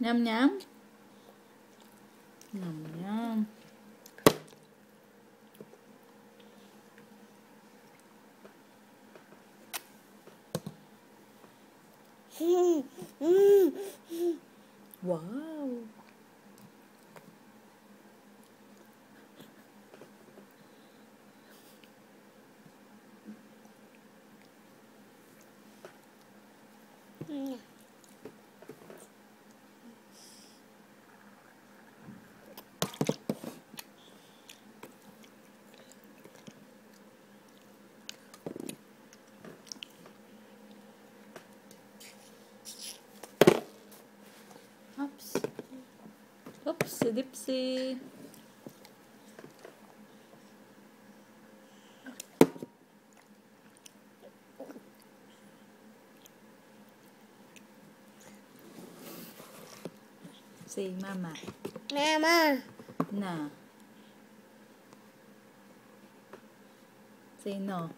Nhâm nhắm. Nhâm nhâm. Wow. Oops. Oopsie dipsy. Say mama. Mama. Na. Say no.